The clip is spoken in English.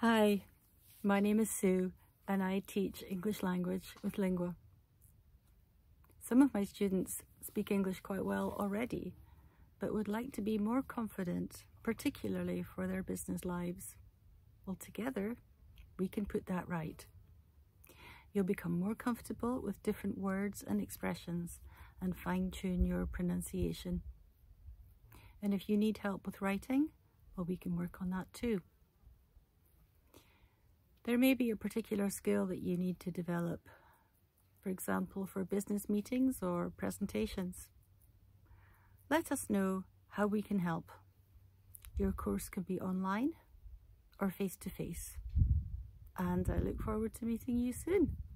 Hi, my name is Sue and I teach English language with Lingua. Some of my students speak English quite well already, but would like to be more confident, particularly for their business lives. Well, together, we can put that right. You'll become more comfortable with different words and expressions and fine tune your pronunciation. And if you need help with writing, well, we can work on that too. There may be a particular skill that you need to develop, for example, for business meetings or presentations. Let us know how we can help. Your course can be online or face-to-face. -face. And I look forward to meeting you soon.